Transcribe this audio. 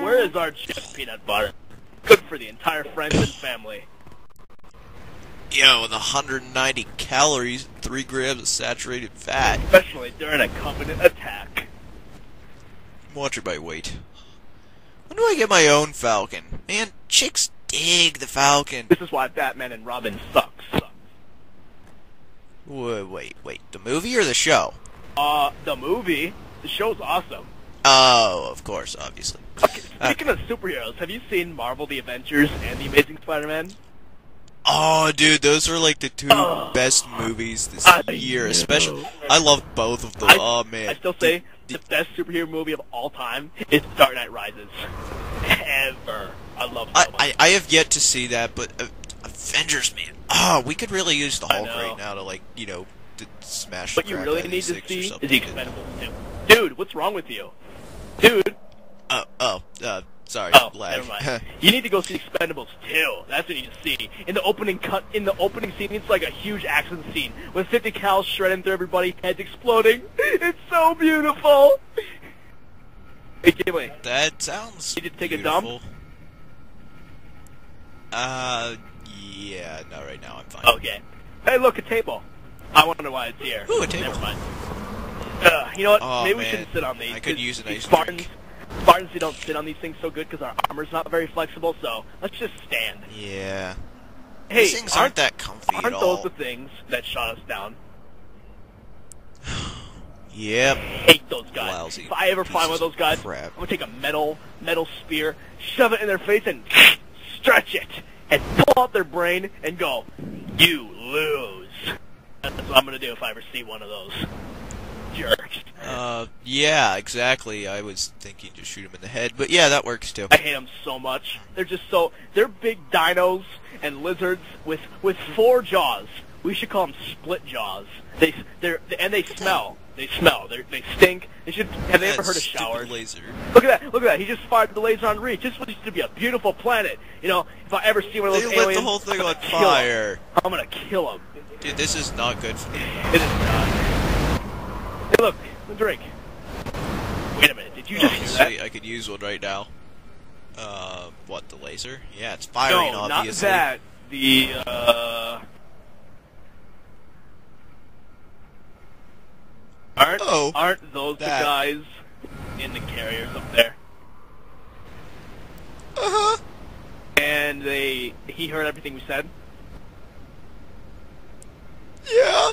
Where is our chip peanut butter? Good for the entire friends and family. Yo, with 190 calories, 3 grams of saturated fat. Especially during a covenant attack. Watch it by weight. When do I get my own Falcon? Man, chicks dig the Falcon. This is why Batman and Robin sucks. Wait, wait, wait. The movie or the show? Uh, the movie. The show's awesome. Oh, of course, obviously. Okay, speaking of superheroes, have you seen Marvel The Avengers and The Amazing Spider-Man? Oh, dude, those are like the two Oh. best movies this I year. know. Especially, I love both of them. I, oh man, I still say the best superhero movie of all time is Dark Knight Rises. Ever. I love I. I I have yet to see that, but uh, Avengers, man. Oh, we could really use the Hulk right now to like you know to smash. What you really need to see is. The Expendables 2. Dude, what's wrong with you? Dude. Oh, oh, uh, sorry, Oh, lag. never mind. you need to go see Expendables 2. That's what you need to see. In the opening cut, in the opening scene, it's like a huge action scene with 50 cal shredding through everybody, heads exploding. It's so beautiful. Hey, Gimli, that sounds. You need to take a dump? Uh, yeah, not right now. I'm fine. Okay. Hey, look, a table. I wonder why it's here. Ooh, a table. Never mind. Uh, you know what? Oh, Maybe we shouldn't sit on these. I could use an these nice Spartans, drink. Spartans, they don't sit on these things so good because our armor's not very flexible. So let's just stand. Yeah. Hey, These things aren't aren't, that comfy aren't at those the things that shot us down? Yep. hate those guys. Lousy if I ever find one of those guys, crap. I'm gonna take a metal metal spear, shove it in their face, and stretch it, and pull out their brain and go, "You lose." That's what I'm gonna do if I ever see one of those jerks. Uh, yeah, exactly. I was thinking to shoot him in the head, but yeah, that works too. I hate them so much. They're just so they're big dinos and lizards with with four jaws. We should call them split jaws. They they're and they smell. They smell. They they stink. They should. Have they ever heard of showers? laser. Look at that! Look at that! He just fired the laser on Reach. This used to be a beautiful planet. You know, if I ever see one of those They those lit the whole thing I'm on fire. I'm gonna kill him. Dude, this is not good for me. It is not. Hey, look, a drink. Wait a minute. Did you just Oh, that? sweet, I could use one right now. Uh, what, the laser? Yeah, it's firing, no, obviously. not that. The uh. Aren't Oh, aren't those that. the guys in the carriers up there? Uh-huh. And they he heard everything we said. Yeah.